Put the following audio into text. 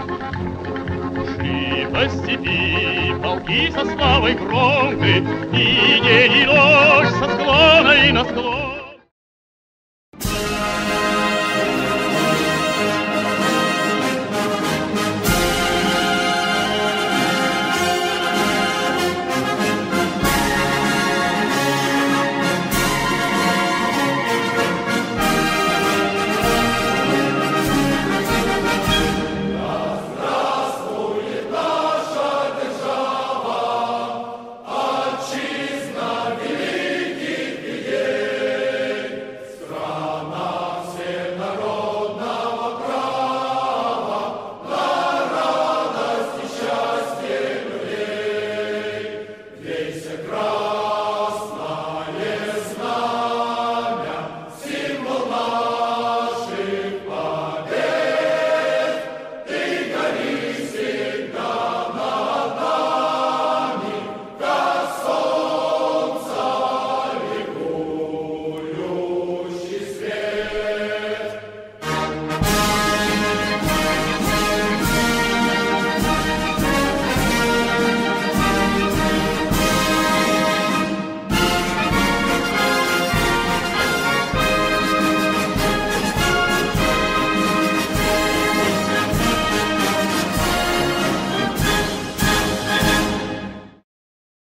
Шли по степи полки со славой громкой, И день и ночь со склона. It's a cross.